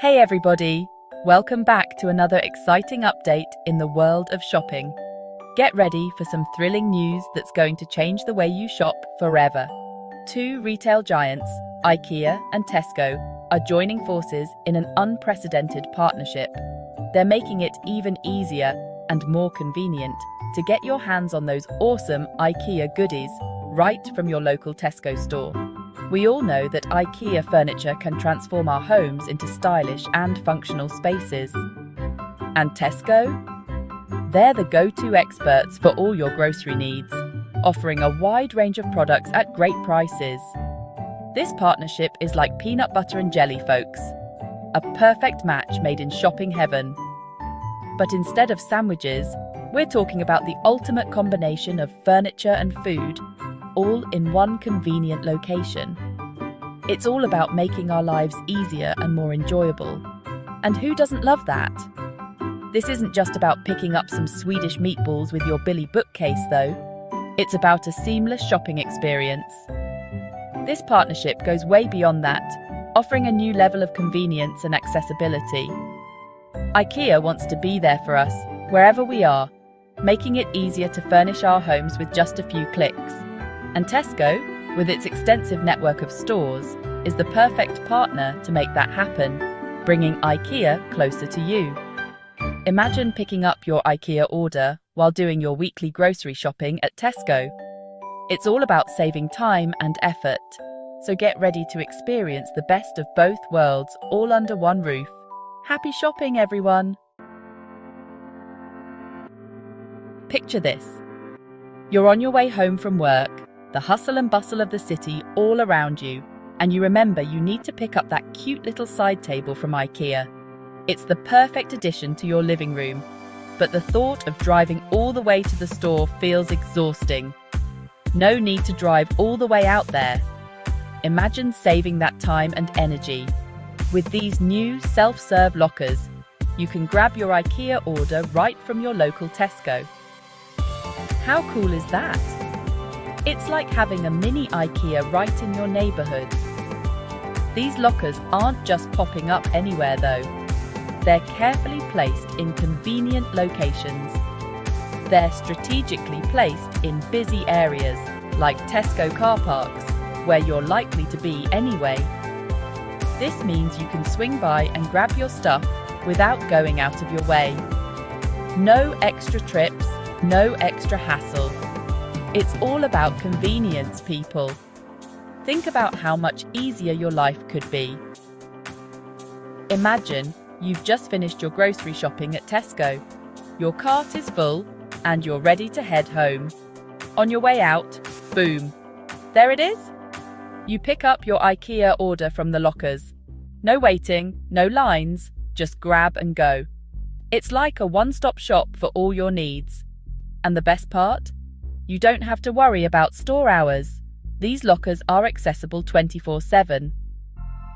Hey everybody! Welcome back to another exciting update in the world of shopping. Get ready for some thrilling news that's going to change the way you shop forever. Two retail giants, IKEA and Tesco, are joining forces in an unprecedented partnership. They're making it even easier and more convenient to get your hands on those awesome IKEA goodies right from your local Tesco store. We all know that IKEA furniture can transform our homes into stylish and functional spaces. And Tesco? They're the go to experts for all your grocery needs, offering a wide range of products at great prices. This partnership is like peanut butter and jelly, folks. A perfect match made in shopping heaven. But instead of sandwiches, we're talking about the ultimate combination of furniture and food all in one convenient location. It's all about making our lives easier and more enjoyable. And who doesn't love that? This isn't just about picking up some Swedish meatballs with your Billy bookcase, though. It's about a seamless shopping experience. This partnership goes way beyond that, offering a new level of convenience and accessibility. IKEA wants to be there for us, wherever we are, making it easier to furnish our homes with just a few clicks. And Tesco, with its extensive network of stores, is the perfect partner to make that happen, bringing IKEA closer to you. Imagine picking up your IKEA order while doing your weekly grocery shopping at Tesco. It's all about saving time and effort, so get ready to experience the best of both worlds all under one roof. Happy shopping, everyone! Picture this. You're on your way home from work the hustle and bustle of the city all around you, and you remember you need to pick up that cute little side table from IKEA. It's the perfect addition to your living room, but the thought of driving all the way to the store feels exhausting. No need to drive all the way out there. Imagine saving that time and energy. With these new self serve lockers, you can grab your IKEA order right from your local Tesco. How cool is that? It's like having a mini IKEA right in your neighbourhood. These lockers aren't just popping up anywhere though. They're carefully placed in convenient locations. They're strategically placed in busy areas, like Tesco car parks, where you're likely to be anyway. This means you can swing by and grab your stuff without going out of your way. No extra trips, no extra hassle. It's all about convenience, people. Think about how much easier your life could be. Imagine you've just finished your grocery shopping at Tesco. Your cart is full and you're ready to head home. On your way out, boom. There it is. You pick up your IKEA order from the lockers. No waiting, no lines, just grab and go. It's like a one stop shop for all your needs. And the best part? You don't have to worry about store hours. These lockers are accessible 24 7.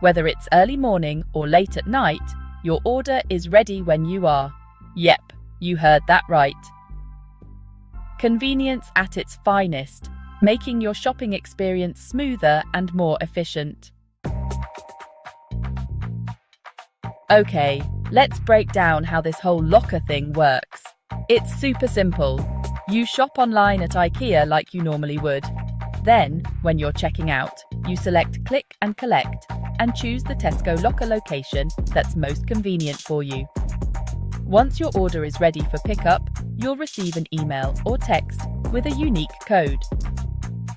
Whether it's early morning or late at night, your order is ready when you are. Yep, you heard that right. Convenience at its finest, making your shopping experience smoother and more efficient. Okay, let's break down how this whole locker thing works. It's super simple. You shop online at IKEA like you normally would. Then, when you're checking out, you select Click and Collect and choose the Tesco locker location that's most convenient for you. Once your order is ready for pickup, you'll receive an email or text with a unique code.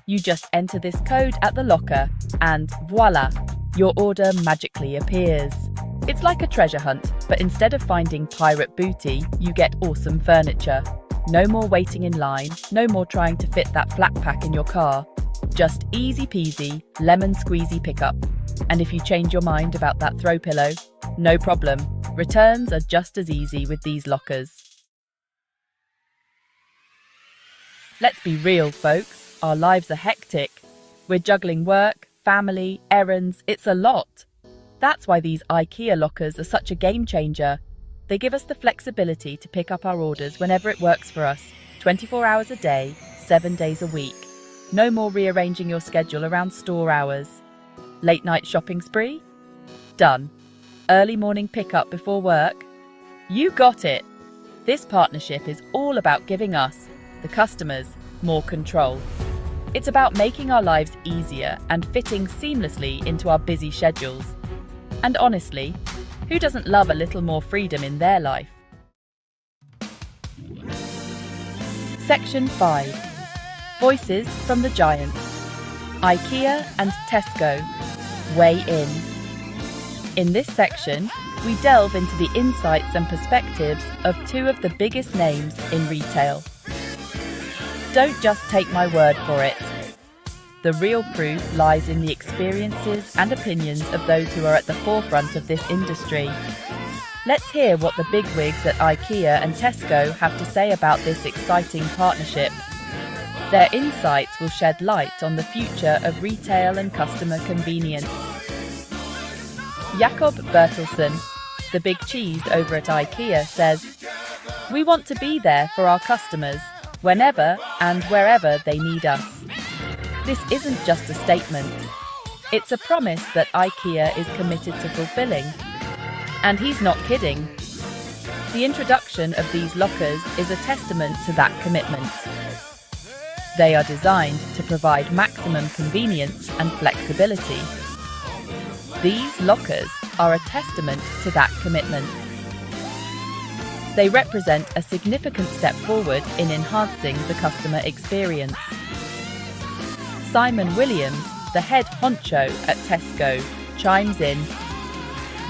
You just enter this code at the locker and voila, your order magically appears. It's like a treasure hunt, but instead of finding pirate booty, you get awesome furniture. No more waiting in line, no more trying to fit that flat pack in your car. Just easy peasy, lemon squeezy pickup. And if you change your mind about that throw pillow, no problem. Returns are just as easy with these lockers. Let's be real, folks. Our lives are hectic. We're juggling work, family, errands, it's a lot. That's why these IKEA lockers are such a game changer. They give us the flexibility to pick up our orders whenever it works for us, 24 hours a day, 7 days a week. No more rearranging your schedule around store hours. Late night shopping spree? Done. early morning pickup before work? You got it! This partnership is all about giving us, the customers, more control. It's about making our lives easier and fitting seamlessly into our busy schedules. And honestly, who doesn't love a little more freedom in their life? Section 5 Voices from the Giants IKEA and Tesco Weigh In. In this section, we delve into the insights and perspectives of two of the biggest names in retail. Don't just take my word for it. The real proof lies in the experiences and opinions of those who are at the forefront of this industry. Let's hear what the bigwigs at IKEA and Tesco have to say about this exciting partnership. Their insights will shed light on the future of retail and customer convenience. Jakob Bertilsson, the big cheese over at IKEA, says, We want to be there for our customers whenever and wherever they need us. This isn't just a statement, it's a promise that IKEA is committed to fulfilling. And he's not kidding. The introduction of these lockers is a testament to that commitment. They are designed to provide maximum convenience and flexibility. These lockers are a testament to that commitment. They represent a significant step forward in enhancing the customer experience. Simon Williams, the head honcho at Tesco, chimes in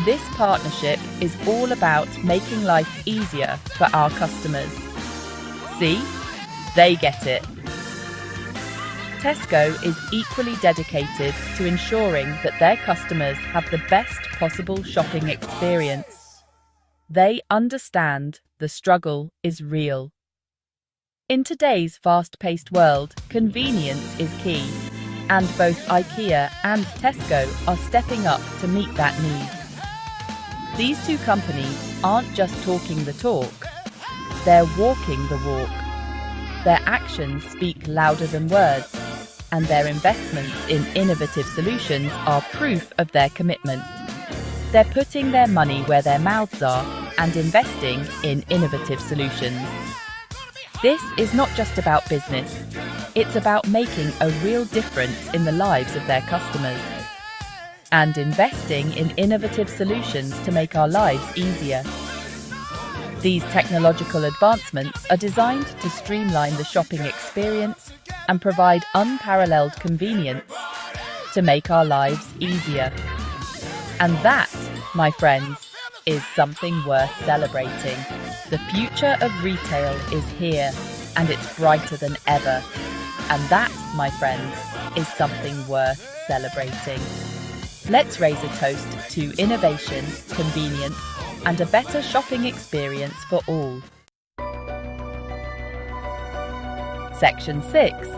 This partnership is all about making life easier for our customers. See? They get it. Tesco is equally dedicated to ensuring that their customers have the best possible shopping experience. They understand the struggle is real. In today's fast paced world, convenience is key, and both IKEA and Tesco are stepping up to meet that need. These two companies aren't just talking the talk, they're walking the walk. Their actions speak louder than words, and their investments in innovative solutions are proof of their commitment. They're putting their money where their mouths are and investing in innovative solutions. This is not just about business, it's about making a real difference in the lives of their customers and investing in innovative solutions to make our lives easier. These technological advancements are designed to streamline the shopping experience and provide unparalleled convenience to make our lives easier. And that, my friends, is something worth celebrating. The future of retail is here and it's brighter than ever. And that, my friends, is something worth celebrating. Let's raise a toast to innovation, convenience, and a better shopping experience for all. Section 6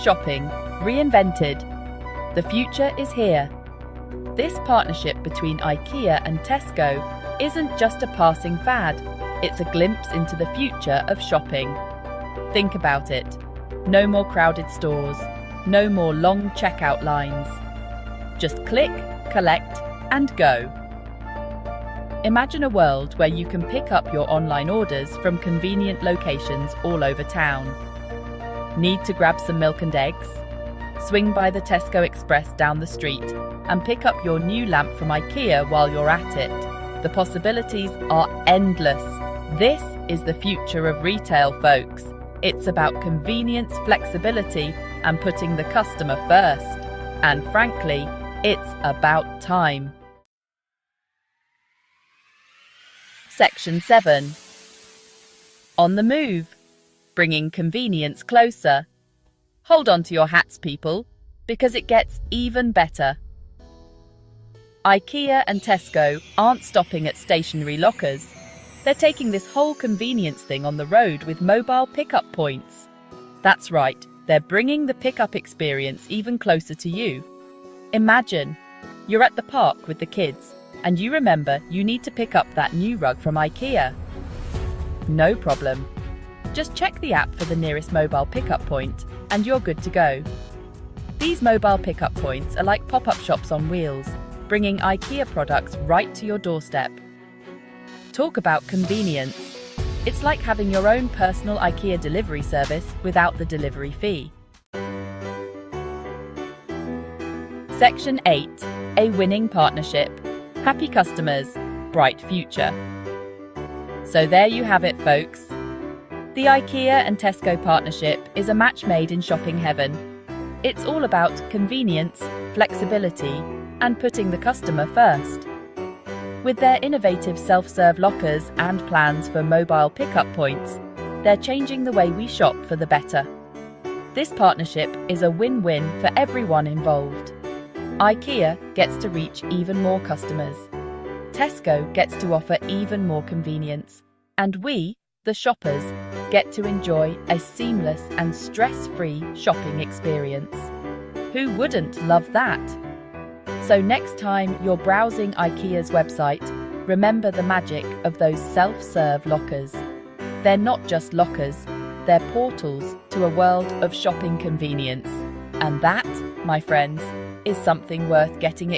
Shopping Reinvented. The future is here. This partnership between IKEA and Tesco isn't just a passing fad, it's a glimpse into the future of shopping. Think about it no more crowded stores, no more long checkout lines. Just click, collect, and go. Imagine a world where you can pick up your online orders from convenient locations all over town. Need to grab some milk and eggs? Swing by the Tesco Express down the street and pick up your new lamp from IKEA while you're at it. The possibilities are endless. This is the future of retail, folks. It's about convenience, flexibility, and putting the customer first. And frankly, it's about time. Section 7 On the Move Bringing Convenience Closer. Hold on to your hats, people, because it gets even better. IKEA and Tesco aren't stopping at stationary lockers. They're taking this whole convenience thing on the road with mobile pickup points. That's right, they're bringing the pickup experience even closer to you. Imagine you're at the park with the kids and you remember you need to pick up that new rug from IKEA. No problem. Just check the app for the nearest mobile pickup point and you're good to go. These mobile pickup points are like pop up shops on wheels bringing IKEA products right to your doorstep. Talk about convenience. It's like having your own personal IKEA delivery service without the delivery fee. Section 8 A Winning Partnership Happy Customers, Bright Future. So there you have it, folks. The IKEA and Tesco partnership is a match made in shopping heaven. It's all about convenience, flexibility, and putting the customer first. With their innovative self serve lockers and plans for mobile pickup points, they're changing the way we shop for the better. This partnership is a win win for everyone involved. IKEA gets to reach even more customers. Tesco gets to offer even more convenience. And we, the shoppers, get to enjoy a seamless and stress free shopping experience. Who wouldn't love that? So, next time you're browsing IKEA's website, remember the magic of those self serve lockers. They're not just lockers, they're portals to a world of shopping convenience. And that, my friends, is something worth getting